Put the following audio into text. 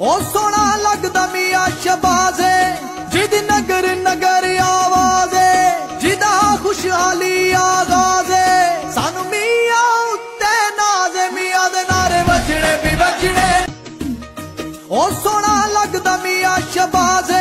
ਉਹ ਸੋਹਣਾ ਲੱਗਦਾ ਮੀਆਂ ਸ਼ਬਾਜ਼ੇ ਜਿਦ ਨਗਰ ਨਗਰ ਆਵਾਜ਼ੇ ਜਿਦਾ ਖੁਸ਼ਹਾਲੀ ਆਗਾਜ਼ੇ। ਸਾਨੂੰ ਮੀਆਂ ਉੱਤੇ ਨਾਜ਼ੇ, ਮੀਆਂ ਦੇ ਨਾਰੇ ਵੱਜਣੇ, ਵੀ ਵੱਜਣੇ। ਉਹ ਸੋਹਣਾ ਲੱਗਦਾ ਮੀਆਂ ਸ਼ਬਾਜ਼ੇ